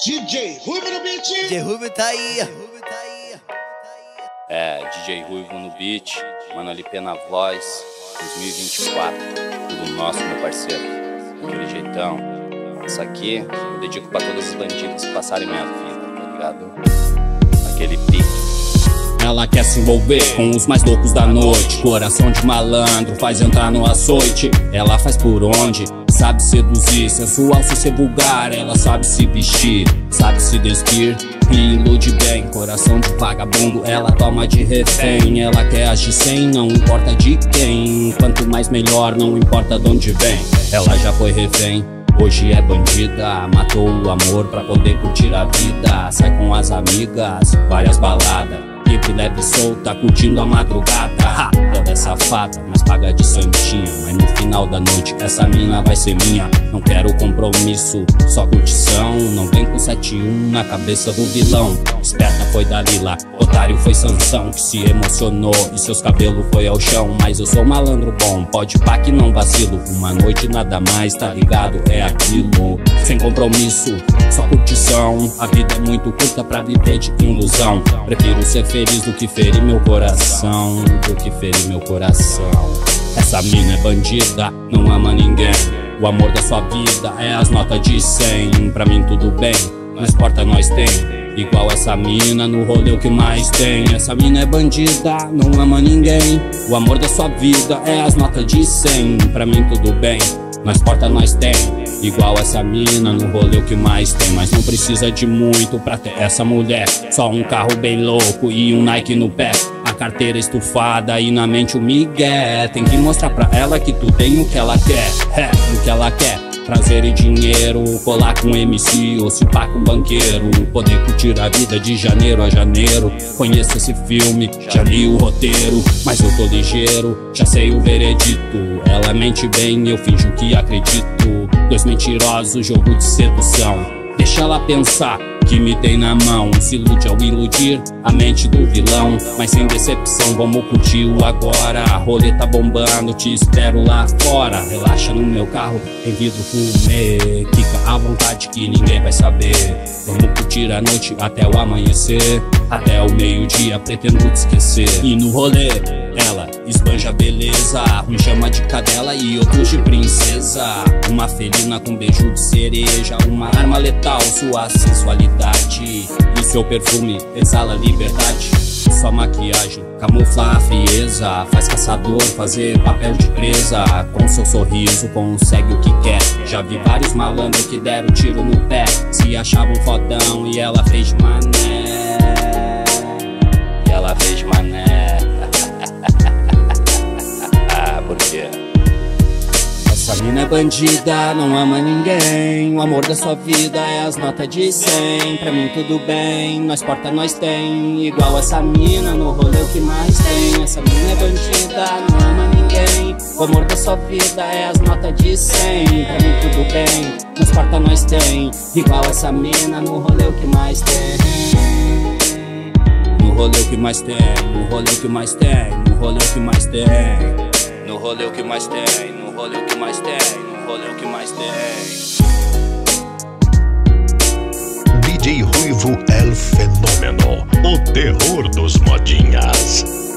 DJ Ruivo no beat. DJ Ruivo tá aí. É, DJ Ruivo no beat, Mano LP na voz, 2024, tudo nosso, meu parceiro. Aquele jeitão. Isso aqui eu dedico pra todas as bandidas que passarem minha vida, tá ligado? Aquele pique. Ela quer se envolver com os mais loucos da noite. Coração de malandro faz entrar no açoite. Ela faz por onde? Sabe seduzir, sensual sem ser vulgar. Ela sabe se vestir, sabe se despir e ilude bem. Coração de vagabundo, ela toma de refém. Ela quer agir sem, não importa de quem. Quanto mais melhor, não importa de onde vem. Ela já foi refém. Hoje é bandida, matou o amor pra poder curtir a vida. Sai com as amigas, várias baladas livre, leve solta, curtindo a madrugada. Ha! Safada, mas paga de santinha. Mas no final da noite, essa mina vai ser minha. Não quero compromisso, só curtição. Não vem com 7-1 na cabeça do vilão. Esperta foi Dalila, otário foi Sansão que se emocionou e seus cabelos foi ao chão. Mas eu sou malandro bom, pode pá que não vacilo. Uma noite nada mais, tá ligado? É aquilo. Sem compromisso, só curtição. A vida é muito curta pra viver de ilusão. Prefiro ser feliz do que ferir meu coração. Do que ferir meu coração. Essa mina é bandida, não ama ninguém. O amor da sua vida é as notas de 100. Pra mim tudo bem, não importa nós tem. Igual essa mina no rolê o que mais tem. Essa mina é bandida, não ama ninguém. O amor da sua vida é as notas de 100. Pra mim tudo bem, nós porta nós tem. Igual essa mina no rolê o que mais tem. Mas não precisa de muito pra ter essa mulher. Só um carro bem louco e um Nike no pé. A carteira estufada e na mente o migué. Tem que mostrar pra ela que tu tem o que ela quer. É, o que ela quer. Prazer e dinheiro, colar com MC ou se pá com banqueiro. Poder curtir a vida de janeiro a janeiro. Conheço esse filme, já li o roteiro. Mas eu tô ligeiro, já sei o veredito. Ela mente bem, eu finjo que acredito. Dois mentirosos, jogo de sedução. Deixa ela pensar que me tem na mão. Se ilude ao iludir a mente do vilão. Mas sem decepção, vamos curtir o agora. A roleta bombando, te espero lá fora. Relaxa no meu carro, em vidro fumê. Fica à vontade que ninguém vai saber. Vamos curtir a noite até o amanhecer. Até o meio-dia, pretendo te esquecer. E no rolê, ela esbanja beleza, me chama de cadela e outros de princesa. Uma felina com beijo de cereja, uma arma letal, sua sensualidade. E seu perfume exala liberdade. Sua maquiagem camufla a frieza, faz caçador fazer papel de presa. Com seu sorriso consegue o que quer. Já vi vários malandros que deram tiro no pé, se achavam fodão e ela fez mané. E ela fez mané. Mina é bandida, não ama ninguém. O amor da sua vida é as notas de 100. Pra mim tudo bem, nós porta nós tem. Igual essa mina no rolê o que mais tem. Essa mina é bandida, não ama ninguém. O amor da sua vida é as notas de 100. Pra mim tudo bem, nós porta nós tem. Igual essa mina no rolê o que mais tem. No rolê o que mais tem, no rolê o que mais tem, no rolê o que mais tem. No rolê o que mais tem, no rolê o que mais tem, no rolê o que mais tem. DJ Ruivo El Fenômeno, o terror dos modinhas.